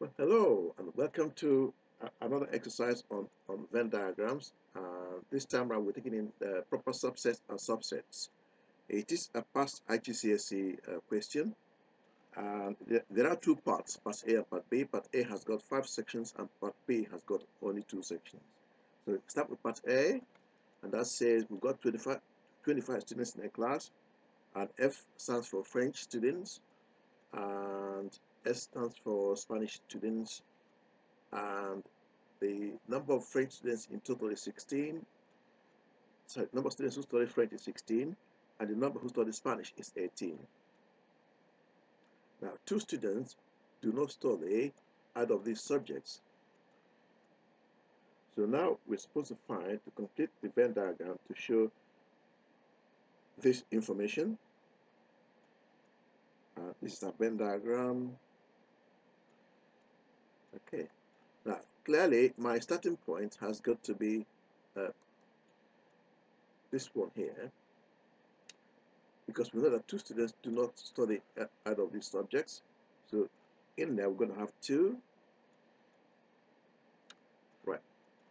Well, hello and welcome to a- another exercise on, on Venn diagrams. Uh, this time around we're taking in the proper subsets and subsets. It is a past IGCSE uh, question and there, there are two parts, part A and part B. Part A has got five sections and part B has got only two sections. So we start with part A and that says we've got 25, 25 students in a class and F stands for French students and S stands for Spanish students and the number of French students in total is 16. So number of students who study French is 16 and the number who study Spanish is 18. Now two students do not study either of these subjects. So now we're supposed to find to complete the Venn diagram to show this information. Uh, this is a Venn diagram. Okay. Now, clearly, my starting point has got to be uh, this one here, because we know that two students do not study either of these subjects. So, in there, we're going to have two. Right.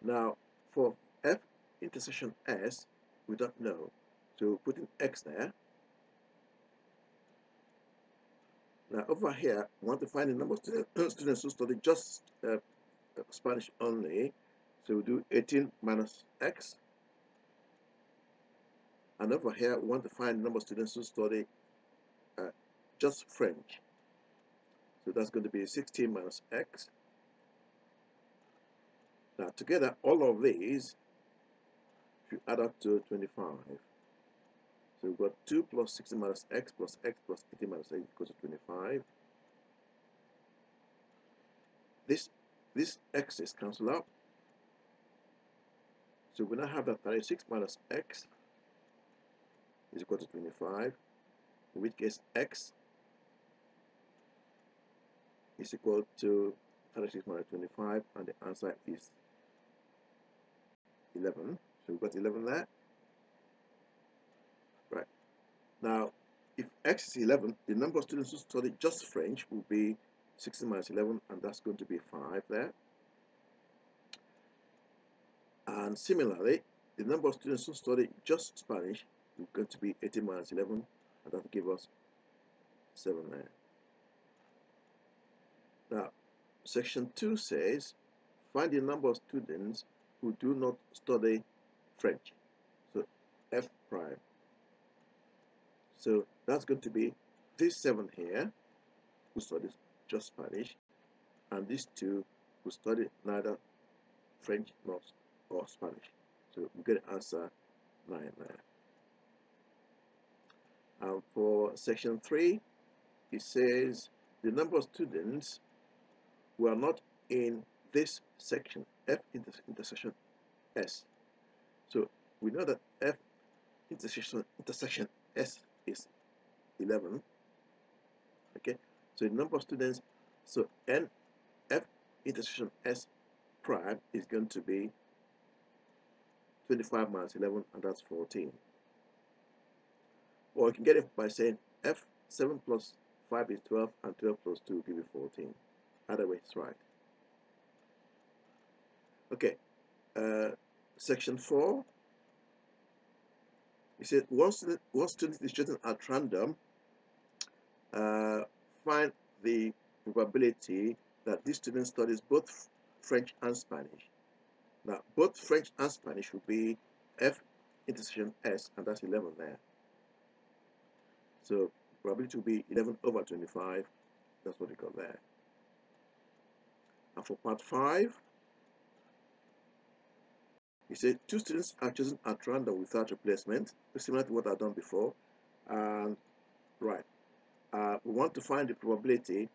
Now, for F intersection S, we don't know. So, putting X there. Now, over here, we want to find the number of students who study just uh, Spanish only. So we do 18 minus x. And over here, we want to find the number of students who study uh, just French. So that's going to be 16 minus x. Now together, all of these, if you add up to 25, so we've got 2 plus 60 minus x plus x plus 18 minus x equals to 25. This this x is cancel out. So we now have that 36 minus x is equal to 25, in which case x is equal to 36 minus 25, and the answer is 11. So we've got 11 there. Right. Now, if x is 11, the number of students who study just French will be 16 minus 11 and that's going to be 5 there. And similarly the number of students who study just Spanish is going to be 18 minus 11 and that will give us 7 there. Now section 2 says find the number of students who do not study French. So F prime so that's going to be this 7 here who studies just Spanish, and these two will study neither French nor or Spanish. So we get answer 9 there. And for section 3, it says the number of students who are not in this section, F intersection S. So we know that F intersection, intersection S is 11. Okay, so the number of students, so n f intersection s prime is going to be 25 minus 11, and that's 14. Or you can get it by saying f 7 plus 5 is 12, and 12 plus 2 will give you 14. Either way, it's right. Okay, uh, section 4. It says one student, one student is chosen at random uh, find the probability that this student studies both French and Spanish. Now, both French and Spanish will be F intersection S, and that's 11 there. So, probability will be 11 over 25. That's what we got there. And for part 5, he said two students are chosen at random without replacement, similar to what I've done before. And right, uh, we want to find the probability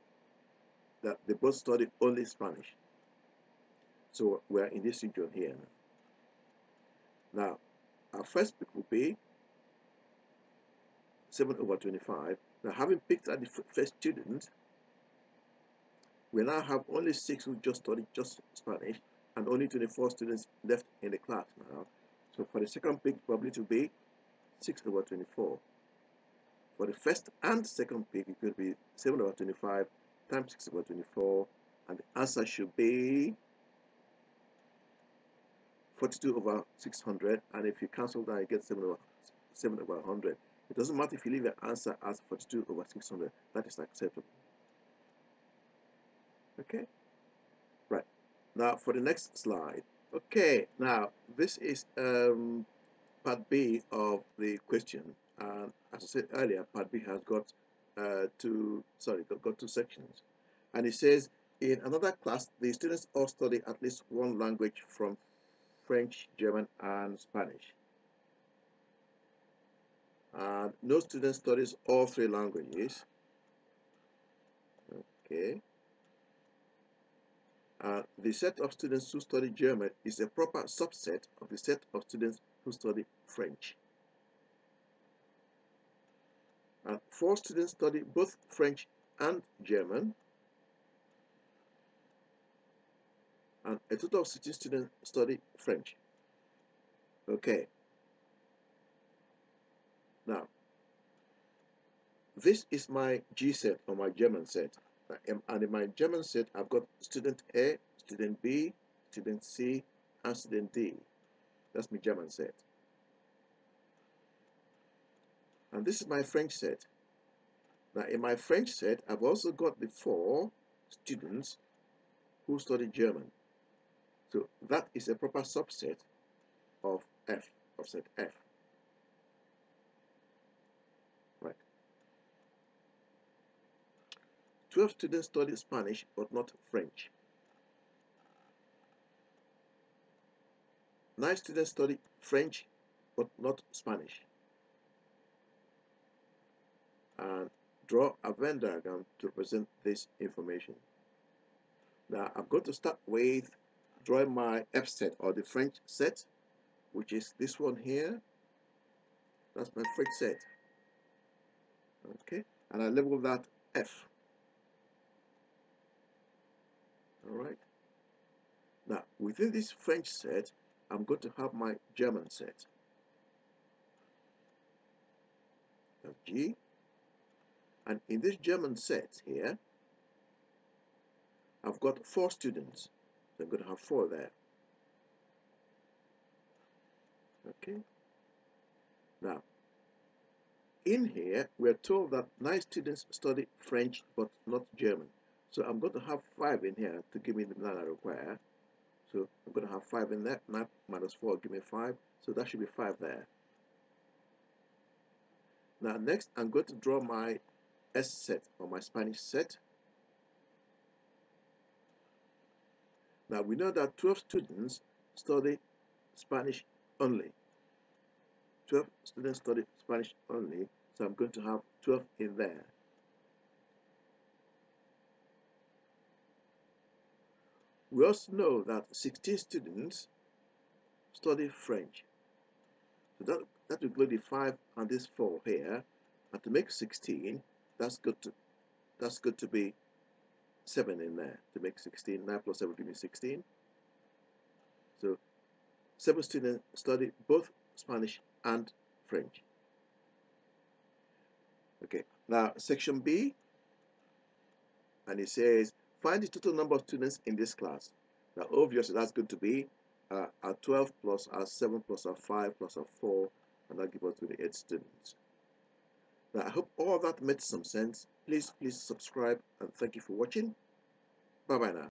that they both study only Spanish. So we're in this region here. Now, our first pick will be 7 over 25. Now, having picked at the first student, we now have only 6 who just study just Spanish and only 24 students left in the class now. So for the second pick, probably to be 6 over 24. For the first and second pick, it could be 7 over 25 times 6 over 24 And the answer should be 42 over 600. And if you cancel that, you get 7 over, 7 over 100. It doesn't matter if you leave your answer as 42 over 600. That is acceptable. Okay? Now, for the next slide. Okay, now, this is um, part B of the question. And as I said earlier, part B has got uh, two, sorry, got, got two sections. And it says, in another class, the students all study at least one language from French, German, and Spanish. And no student studies all three languages. Okay. Uh, the set of students who study German is a proper subset of the set of students who study French. And four students study both French and German. And a total of 16 students study French. Okay. Now, this is my G set or my German set. And in my German set, I've got student A, student B, student C, and student D. That's my German set. And this is my French set. Now, in my French set, I've also got the four students who study German. So that is a proper subset of F, of set F. 12 students study Spanish but not French. 9 students study French but not Spanish. And draw a Venn diagram to represent this information. Now I'm going to start with drawing my F set or the French set, which is this one here. That's my French set. Okay, and I label that F. Alright. Now, within this French set, I'm going to have my German set. That's G. And in this German set here, I've got four students. So I'm going to have four there. Okay. Now, in here, we're told that nine students study French but not German. So I'm going to have 5 in here to give me the nine I require. So I'm going to have 5 in there. 9 minus 4 give me 5. So that should be 5 there. Now next I'm going to draw my S set or my Spanish set. Now we know that 12 students study Spanish only. 12 students study Spanish only. So I'm going to have 12 in there. We also know that 16 students study French. So that, that will include the 5 and this 4 here. And to make 16, that's good to that's good to be 7 in there. To make 16, 9 plus 7 give me 16. So 7 students study both Spanish and French. Okay, now section B, and it says Find the total number of students in this class. Now, obviously, that's going to be uh, a 12 plus a 7 plus a 5 plus a 4, and that gives us 28 students. Now, I hope all that made some sense. Please, please subscribe, and thank you for watching. Bye-bye now.